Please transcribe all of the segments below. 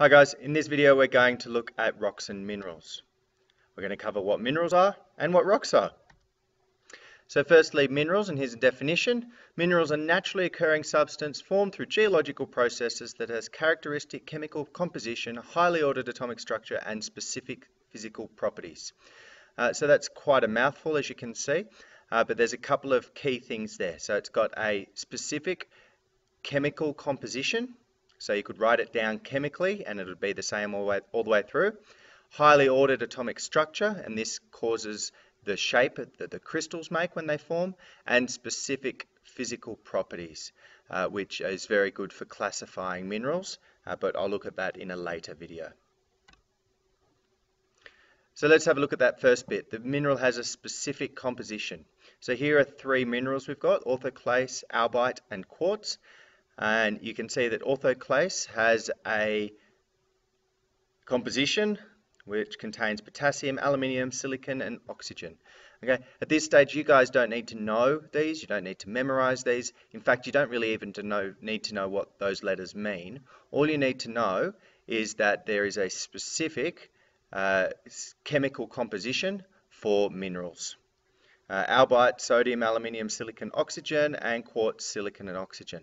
Hi guys, in this video we're going to look at rocks and minerals. We're going to cover what minerals are and what rocks are. So firstly, minerals, and here's a definition. Minerals are naturally occurring substance formed through geological processes that has characteristic chemical composition, highly ordered atomic structure, and specific physical properties. Uh, so that's quite a mouthful as you can see, uh, but there's a couple of key things there. So it's got a specific chemical composition, so you could write it down chemically and it would be the same all the way, all the way through. Highly ordered atomic structure, and this causes the shape that the crystals make when they form, and specific physical properties, uh, which is very good for classifying minerals, uh, but I'll look at that in a later video. So let's have a look at that first bit. The mineral has a specific composition. So here are three minerals we've got, orthoclase, albite, and quartz. And you can see that orthoclase has a composition which contains potassium, aluminium, silicon, and oxygen. Okay, at this stage, you guys don't need to know these. You don't need to memorize these. In fact, you don't really even to know, need to know what those letters mean. All you need to know is that there is a specific uh, chemical composition for minerals. Uh, albite, sodium, aluminium, silicon, oxygen, and quartz, silicon, and oxygen.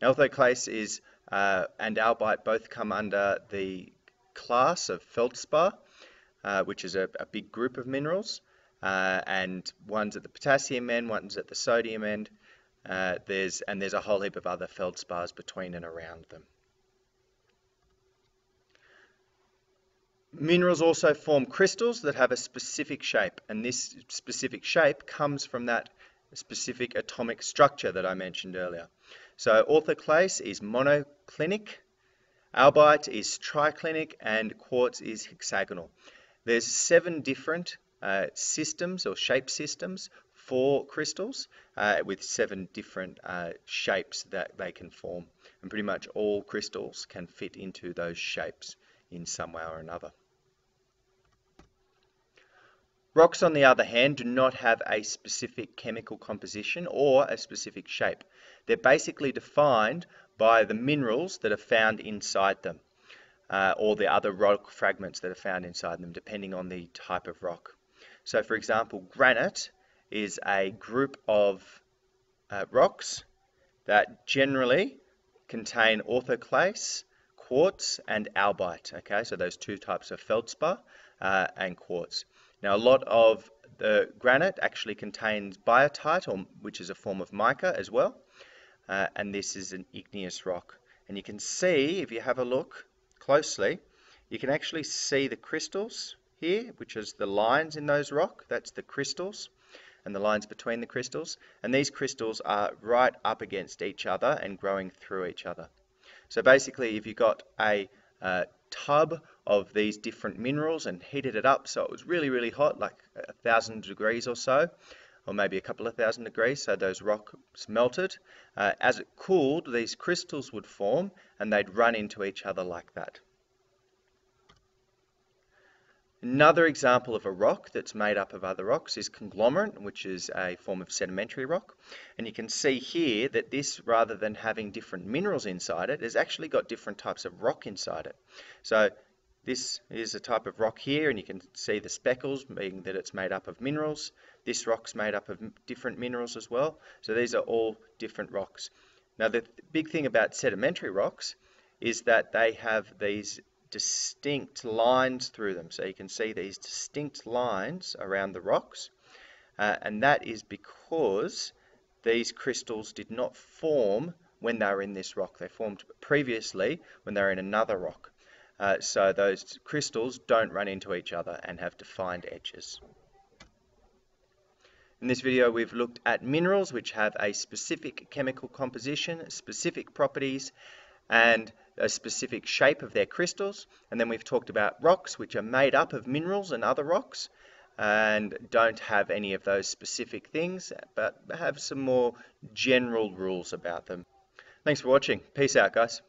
Is uh, and albite both come under the class of feldspar, uh, which is a, a, big group of minerals, uh, and one's at the potassium end, one's at the sodium end. Uh, there's and there's a whole heap of other feldspars between and around them. Minerals also form crystals that have a specific shape, and this specific shape comes from that specific atomic structure that I mentioned earlier. So orthoclase is monoclinic, albite is triclinic, and quartz is hexagonal. There's seven different uh, systems or shape systems for crystals uh, with seven different uh, shapes that they can form. And pretty much all crystals can fit into those shapes in some way or another. Rocks, on the other hand, do not have a specific chemical composition or a specific shape. They're basically defined by the minerals that are found inside them uh, or the other rock fragments that are found inside them, depending on the type of rock. So, for example, granite is a group of uh, rocks that generally contain orthoclase, quartz, and albite. Okay, so those two types of feldspar uh, and quartz. Now, a lot of the granite actually contains biotite, or, which is a form of mica as well, uh, and this is an igneous rock. And you can see, if you have a look closely, you can actually see the crystals here, which is the lines in those rock, that's the crystals, and the lines between the crystals, and these crystals are right up against each other and growing through each other. So basically, if you've got a uh, tub of these different minerals and heated it up so it was really, really hot, like a thousand degrees or so, or maybe a couple of thousand degrees, so those rocks melted. Uh, as it cooled, these crystals would form and they'd run into each other like that. Another example of a rock that's made up of other rocks is conglomerate, which is a form of sedimentary rock. And you can see here that this, rather than having different minerals inside it, has actually got different types of rock inside it. So this is a type of rock here, and you can see the speckles, being that it's made up of minerals. This rock's made up of different minerals as well. So these are all different rocks. Now the big thing about sedimentary rocks is that they have these distinct lines through them. So you can see these distinct lines around the rocks. Uh, and that is because these crystals did not form when they were in this rock. They formed previously when they were in another rock. Uh, so those crystals don't run into each other and have defined edges. In this video we've looked at minerals which have a specific chemical composition, specific properties, and a specific shape of their crystals. And then we've talked about rocks, which are made up of minerals and other rocks and don't have any of those specific things, but have some more general rules about them. Thanks for watching. Peace out, guys.